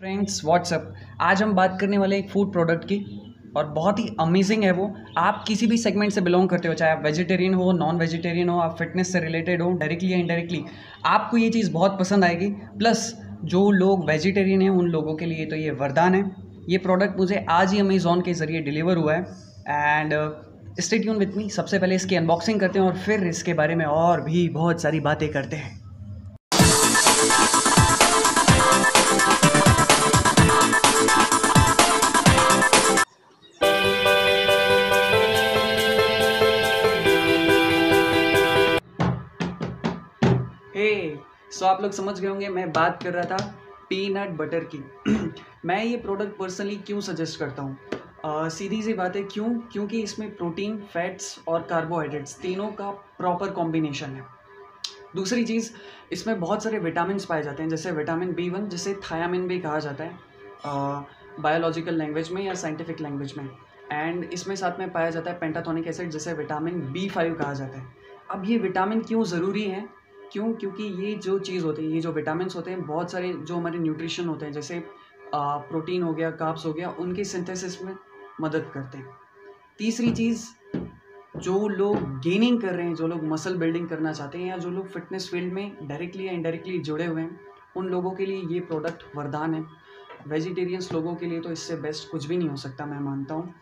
Friends WhatsApp आज हम बात करने वाले एक फ़ूड प्रोडक्ट की, और बहुत ही अमेजिंग है वो। आप किसी भी सेगमेंट से बिलोंग करते हो, चाहे आप वेजिटेरियन हो नॉन वेजिटेरियन हो, आप फिटनेस से रिलेटेड हो डायरेक्टली या इनडायरेक्टली आपको ये चीज़ बहुत पसंद आएगी। प्लस जो लोग वेजिटेरियन हैं, उन लोगों के लिए तो ये वरदान है। ये प्रोडक्ट मुझे आज ही अमेज़ोन के ज़रिए डिलीवर हुआ है। And stay tune with me सबसे पहले इसकी अनबॉक्सिंग करते हैं, और फिर इसके बारे में और भी बहुत सारी बातें करते हे। सो आप लोग समझ गए होंगे मैं बात कर रहा था पीनट बटर की। मैं ये प्रोडक्ट पर्सनली क्यों सजेस्ट करता हूँ? uh, सीधी सी बात है क्यों? क्योंकि इसमें प्रोटीन फैट्स और कार्बोहाइड्रेट्स तीनों का प्रॉपर कॉम्बिनेशन है। दूसरी चीज़ इसमें बहुत सारे विटामिन पाए जाते हैं जैसे विटामिन बी वन जिसे थायामिन भी कहा जाता है बायोलॉजिकल लैंग्वेज में या साइंटिफिक लैंग्वेज में। एंड इसमें साथ में पाया जाता है पेंटाथोनिक एसिड जिसे विटामिन बी फाइव कहा जाता है। अब ये विटामिन क्यों ज़रूरी है? क्यों? क्योंकि ये जो चीज़ होती है, ये जो विटामिन होते हैं, बहुत सारे जो हमारे न्यूट्रिशन होते हैं, जैसे प्रोटीन हो गया काप्स हो गया, उनके सिंथेसिस में मदद करते हैं। तीसरी चीज़, जो लोग गेनिंग कर रहे हैं, जो लोग मसल बिल्डिंग करना चाहते हैं या जो लोग फिटनेस फ़ील्ड में डायरेक्टली या इनडायरेक्टली जुड़े हुए हैं, उन लोगों के लिए ये प्रोडक्ट वरदान है। वेजिटेरियंस लोगों के लिए तो इससे बेस्ट कुछ भी नहीं हो सकता, मैं मानता हूँ।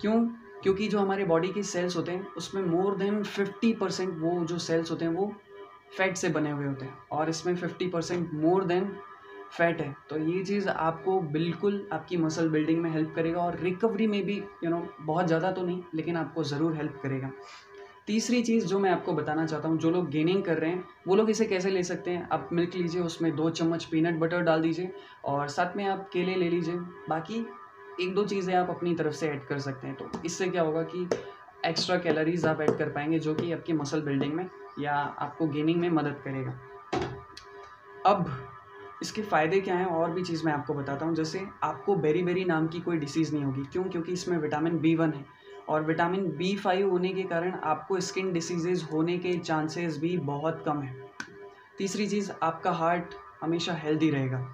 क्यों? क्योंकि जो हमारे बॉडी के सेल्स होते हैं, उसमें मोर देन फिफ्टी परसेंट वो जो सेल्स होते हैं, वो फैट से बने हुए होते हैं और इसमें fifty percent more than fat है। तो ये चीज़ आपको बिल्कुल आपकी मसल बिल्डिंग में हेल्प करेगा और रिकवरी में भी यू you नो know, बहुत ज़्यादा तो नहीं लेकिन आपको ज़रूर हेल्प करेगा। तीसरी चीज़ जो मैं आपको बताना चाहता हूँ जो लोग गेनिंग कर रहे हैं वो लोग इसे कैसे ले सकते हैं? आप मिल्क लीजिए उसमें दो चम्मच पीनट बटर डाल दीजिए और साथ में आप केले ले लीजिए। बाकी एक दो चीज़ें आप अपनी तरफ़ से ऐड कर सकते हैं। तो इससे क्या होगा कि एक्स्ट्रा कैलोरीज आप ऐड कर पाएँगे जो कि आपकी मसल बिल्डिंग में या आपको गेनिंग में मदद करेगा। अब इसके फ़ायदे क्या हैं और भी चीज़ मैं आपको बताता हूँ। जैसे आपको बेरी बेरी नाम की कोई डिसीज़ नहीं होगी। क्यों? क्योंकि इसमें विटामिन बी वन है और विटामिन बी फाइव होने के कारण आपको स्किन डिसीजेज़ होने के चांसेस भी बहुत कम है। तीसरी चीज़, आपका हार्ट हमेशा हेल्दी रहेगा।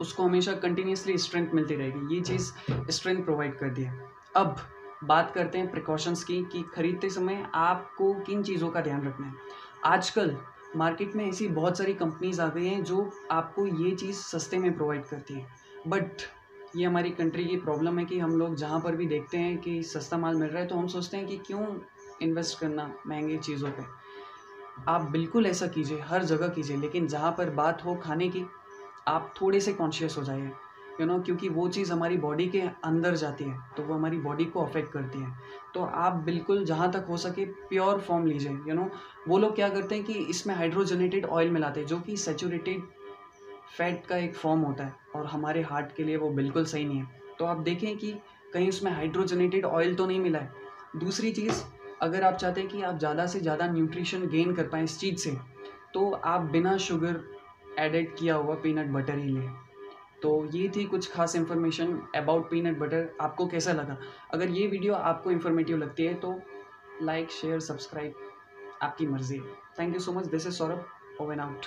उसको हमेशा कंटिन्यूसली स्ट्रेंथ मिलती रहेगी। ये चीज़ स्ट्रेंथ प्रोवाइड कर दी है। अब बात करते हैं प्रिकॉशंस की, कि ख़रीदते समय आपको किन चीज़ों का ध्यान रखना है। आजकल मार्केट में ऐसी बहुत सारी कंपनीज़ आ गई हैं जो आपको ये चीज़ सस्ते में प्रोवाइड करती है। बट ये हमारी कंट्री की प्रॉब्लम है कि हम लोग जहाँ पर भी देखते हैं कि सस्ता माल मिल रहा है तो हम सोचते हैं कि क्यों इन्वेस्ट करना महँगी चीज़ों पे। आप बिल्कुल ऐसा कीजिए, हर जगह कीजिए, लेकिन जहाँ पर बात हो खाने की, आप थोड़े से कॉन्शियस हो जाइए। यू नो क्योंकि वो चीज़ हमारी बॉडी के अंदर जाती है तो वो हमारी बॉडी को अफेक्ट करती है। तो आप बिल्कुल जहाँ तक हो सके प्योर फॉर्म लीजिए यू नो वो लोग क्या करते हैं कि इसमें हाइड्रोजनेटेड ऑयल मिलाते हैं, जो कि सेचूरेटेड फैट का एक फॉर्म होता है, और हमारे हार्ट के लिए वो बिल्कुल सही नहीं है। तो आप देखें कि कहीं उसमें हाइड्रोजनेटेड ऑयल तो नहीं मिला है। दूसरी चीज़, अगर आप चाहते हैं कि आप ज़्यादा से ज़्यादा न्यूट्रिशन गेन कर पाएँ इस चीज़ से तो आप बिना शुगर एडेड किया हुआ पीनट बटर ही लें। तो ये थी कुछ खास इन्फॉर्मेशन अबाउट पीनट बटर आपको कैसा लगा? अगर ये वीडियो आपको इन्फॉर्मेटिव लगती है तो लाइक शेयर सब्सक्राइब आपकी मर्ज़ी। Thank you so much this is Saurabh oven out